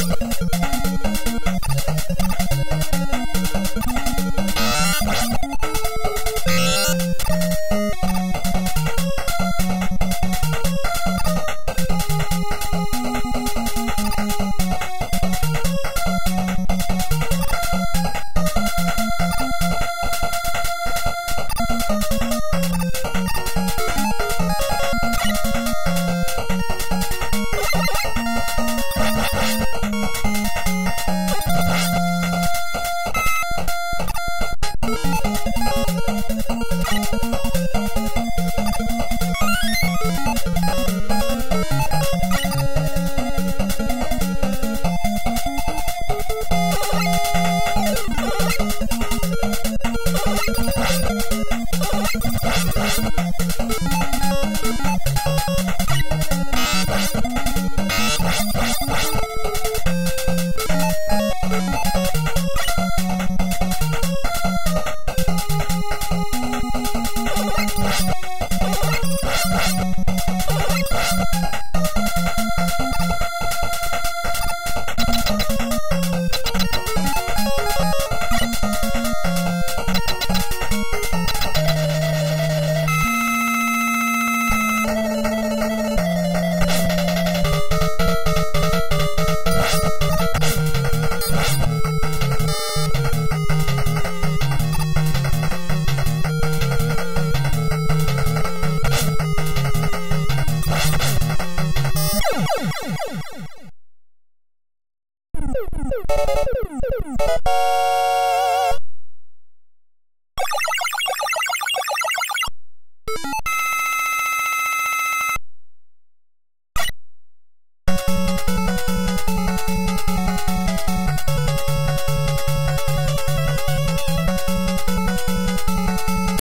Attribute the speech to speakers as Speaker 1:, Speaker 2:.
Speaker 1: Thank you. you. Thank you.